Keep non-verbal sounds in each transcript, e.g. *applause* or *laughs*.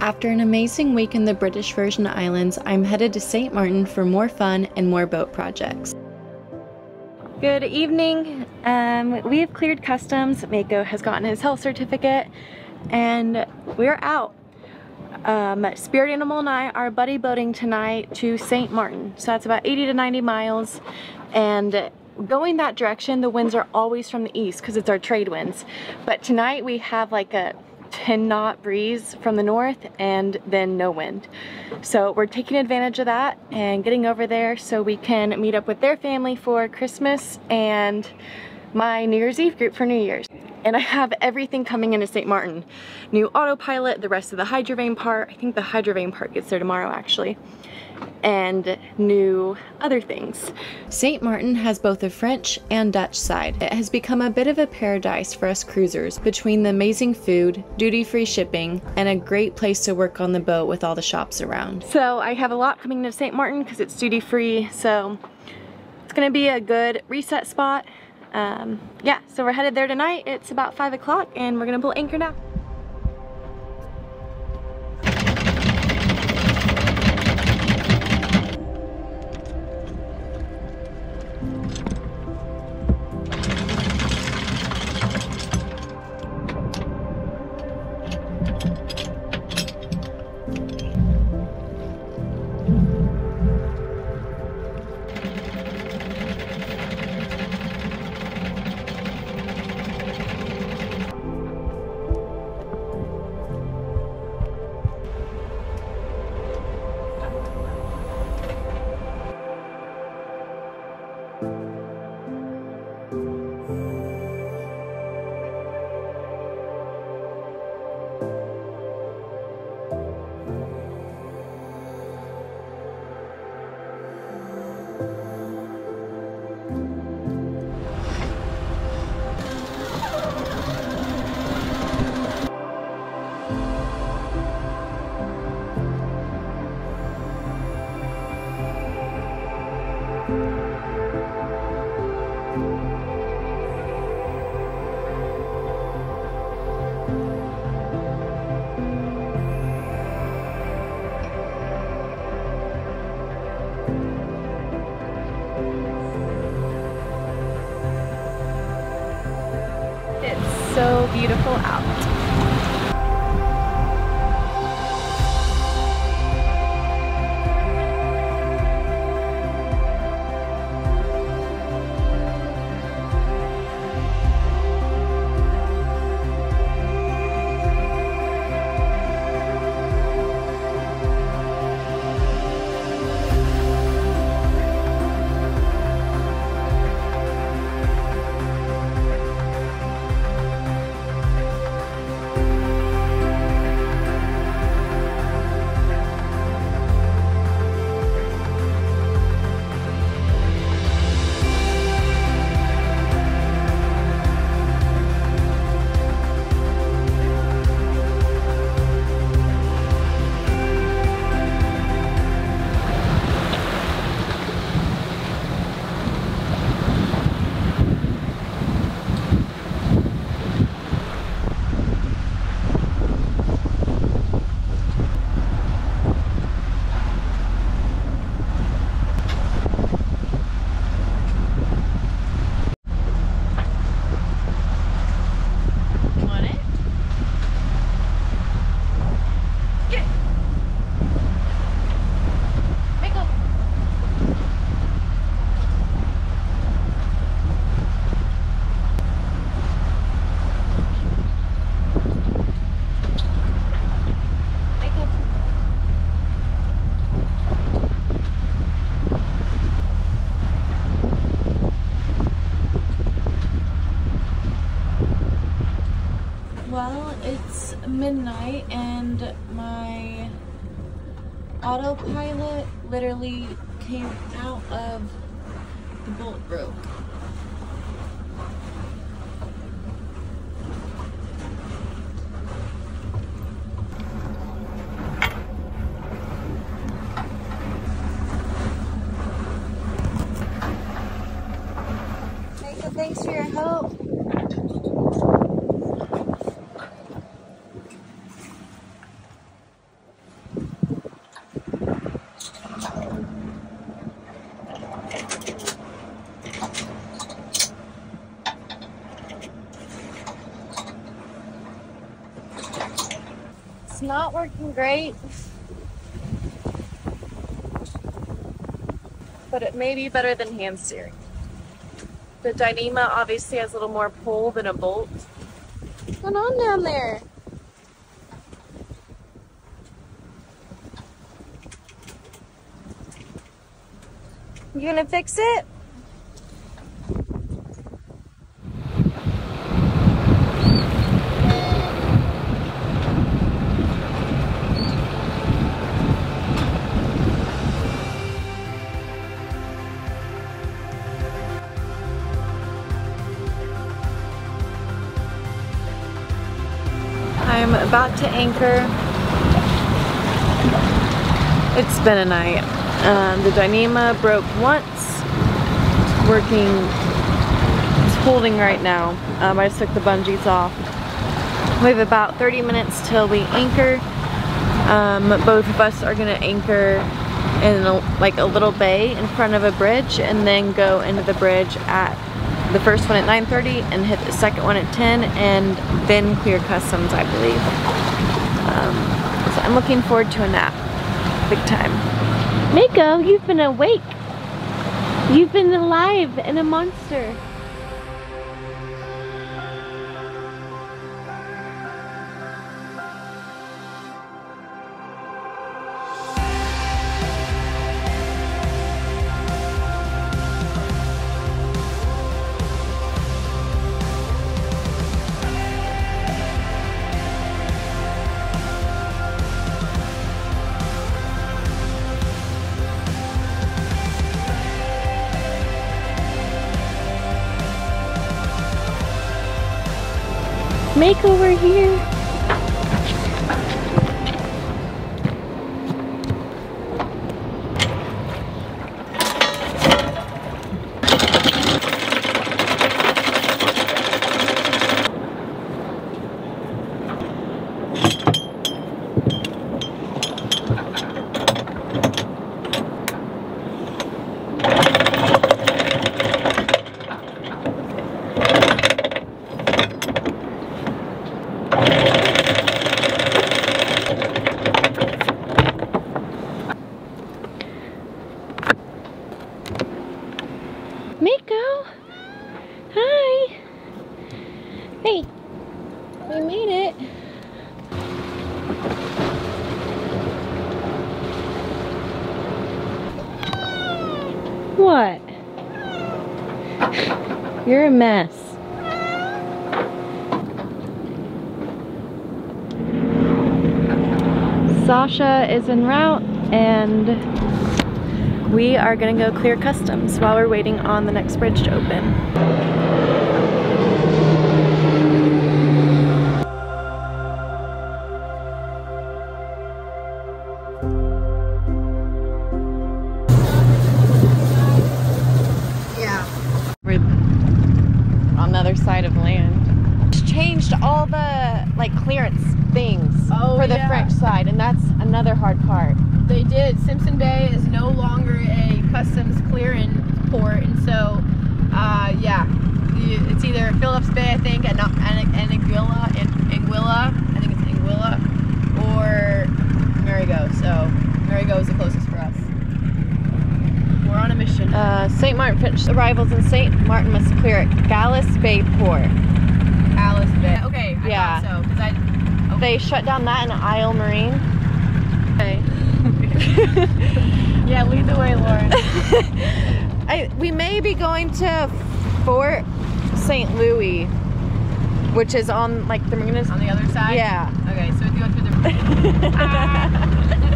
After an amazing week in the British Virgin Islands, I'm headed to St. Martin for more fun and more boat projects. Good evening. Um, we have cleared customs. Mako has gotten his health certificate and we're out. Um, Spirit Animal and I are buddy boating tonight to St. Martin. So that's about 80 to 90 miles. And going that direction, the winds are always from the east because it's our trade winds. But tonight we have like a 10 knot breeze from the north and then no wind. So we're taking advantage of that and getting over there so we can meet up with their family for Christmas and my New Year's Eve group for New Year's. And I have everything coming into St. Martin. New autopilot, the rest of the hydrovane part. I think the hydrovane part gets there tomorrow actually and new other things. St. Martin has both a French and Dutch side. It has become a bit of a paradise for us cruisers between the amazing food, duty-free shipping, and a great place to work on the boat with all the shops around. So I have a lot coming to St. Martin because it's duty-free, so it's gonna be a good reset spot. Um, yeah, so we're headed there tonight. It's about five o'clock and we're gonna pull anchor now. Midnight and my autopilot literally came out of the bolt broke. It's not working great. But it may be better than hand steering. The Dyneema obviously has a little more pull than a Bolt. What's going on down there? You gonna fix it? About to anchor. It's been a night. Um, the Dyneema broke once. It's working, it's holding right now. Um, I just took the bungees off. We have about 30 minutes till we anchor. Um, both of us are gonna anchor in a, like a little bay in front of a bridge and then go into the bridge at the first one at 9.30 and hit the second one at 10 and then clear customs I believe. Um, so I'm looking forward to a nap, big time. Mako, you've been awake. You've been alive and a monster. Make over here. Miko! Hi! Hey! We made it! What? You're a mess. Sasha is en route and we are gonna go clear customs while we're waiting on the next bridge to open. Uh, St. Martin French arrivals in St. Martin must clear at Gallus Bay Port. Alice Bay. Okay. I Yeah. So I. They shut down that in Isle Marine. Okay. *laughs* Yeah, lead the way, Lauren. *laughs* I, we may be going to Fort St. Louis, which is on like the marinas. on the other side. Yeah. Okay, so we go through the. *laughs* Found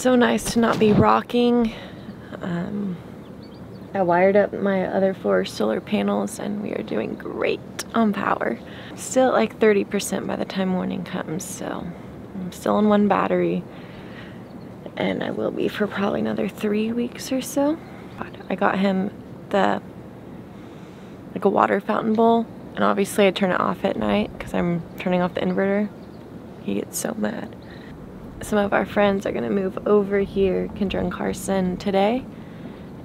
so nice to not be rocking. Um, I wired up my other four solar panels and we are doing great on power. Still at like 30% by the time morning comes, so I'm still on one battery and I will be for probably another three weeks or so. But I got him the like a water fountain bowl and obviously I turn it off at night because I'm turning off the inverter. He gets so mad. Some of our friends are gonna move over here, Kendra and Carson, today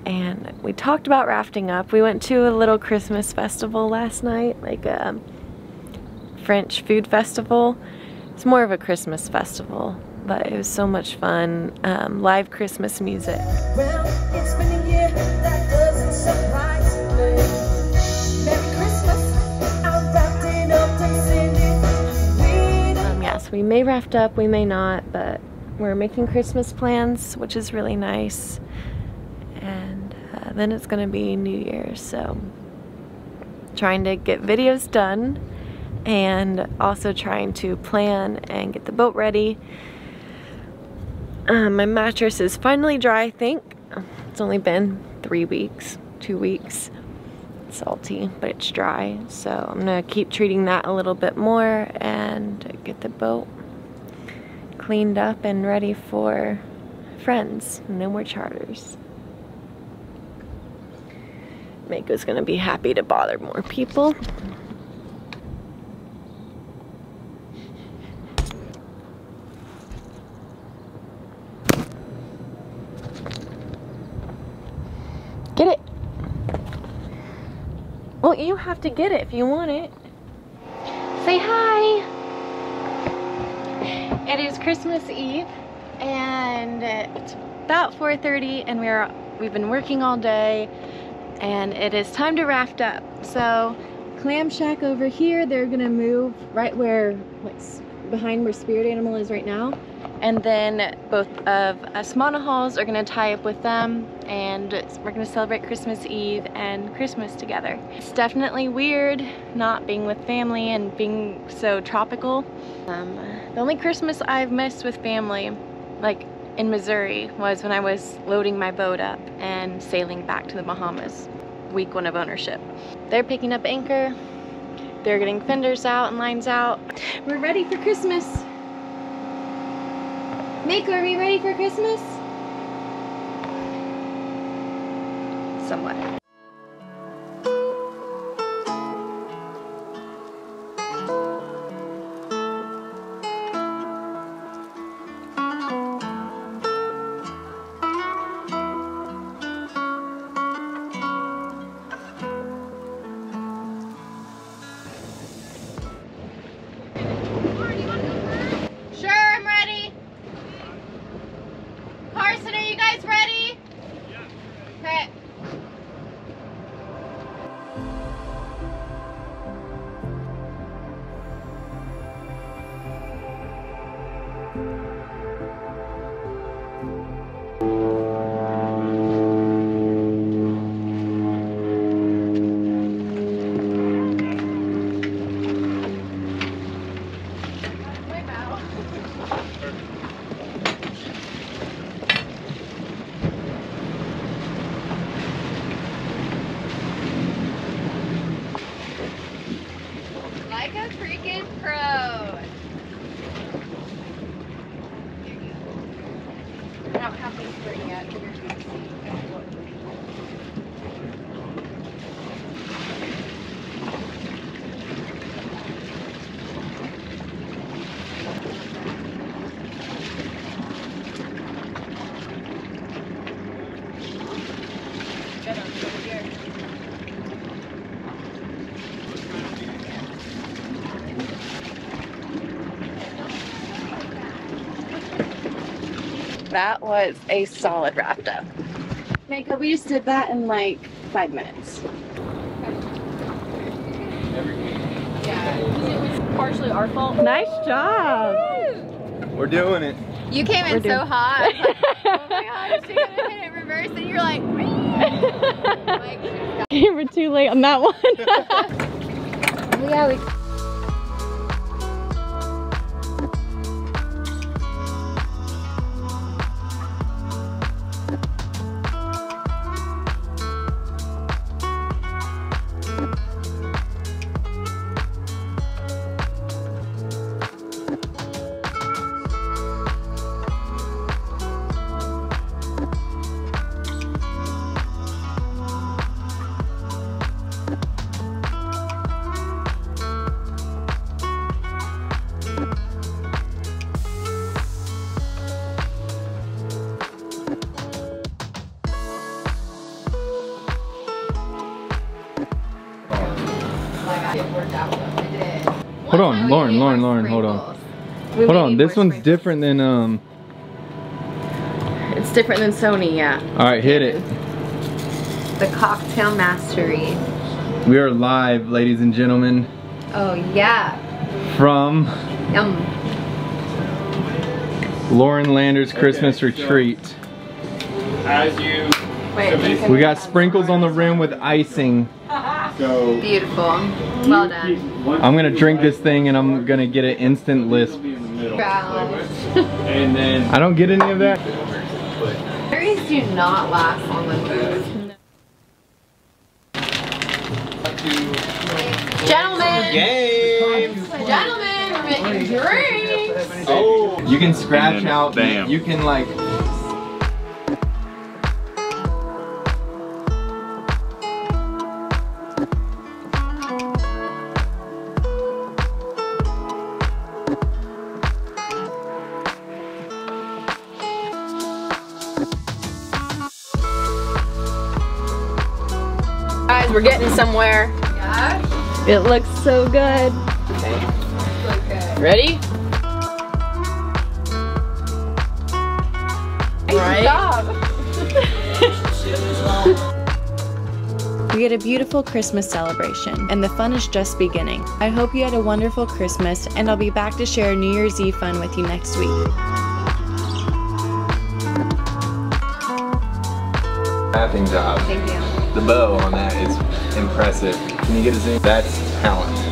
and we talked about rafting up. We went to a little Christmas festival last night, like a French food festival. It's more of a Christmas festival, but it was so much fun. Um, live Christmas music. Well, we may raft up, we may not, but we're making Christmas plans, which is really nice And then it's gonna be New Year's. So trying to get videos done and also trying to plan and get the boat ready. Um, my mattress is finally dry, I think. It's only been three weeks, two weeks. Salty, but it's dry. So I'm gonna keep treating that a little bit more and get the boat cleaned up and ready for friends. No more charters. Mako's gonna be happy to bother more people. Get it. Well, you have to get it if you want it. Say hi. It is Christmas Eve and it's about 4.30 and we're, we've been working all day and it is time to raft up. So clam shack over here, they're gonna move right where, what's behind where spirit animal is right now. And then both of us monohulls are gonna tie up with them and we're gonna celebrate Christmas Eve and Christmas together. It's definitely weird not being with family and being so tropical. Um, the only Christmas I've missed with family, like in Missouri was when I was loading my boat up and sailing back to the Bahamas, week one of ownership. They're picking up anchor, they're getting fenders out and lines out. We're ready for Christmas. Mako, are we ready for Christmas? Somewhat. That was a solid raft up. Mako, we just did that in like five minutes. Yeah, it was partially our fault. Nice job. We're doing it. You came in so hot. *laughs* Like, oh my god, is she gonna hit it reverse? And you're like, like *laughs* camera too late on that one. *laughs* yeah, we Hold on, Lauren, Lauren, Lauren, hold on. Hold on, this one's different than, um, It's different than Sony, yeah. alright, hit it. The Cocktail Mastery. We are live, ladies and gentlemen, Oh yeah. from Yum. Lauren Lander's Christmas retreat. As you Wait. We got sprinkles on the rim with icing. Go, Beautiful. Well done. I'm gonna drink this thing and I'm gonna get an instant lisp. be in the middle. Wow. And then I don't get any of that. Berries do not last long on food. Gentlemen! Game! Gentlemen, we're making drinks! Oh! You can scratch then out, bam. you can like, getting somewhere. Gosh. It looks so good. Okay. Ready? Right. Stop. *laughs* We had a beautiful Christmas celebration, and the fun is just beginning. I hope you had a wonderful Christmas, and I'll be back to share New Year's Eve fun with you next week. Mathing job. Thank you. The bow on that is impressive. Can you get a zoom? That's talent.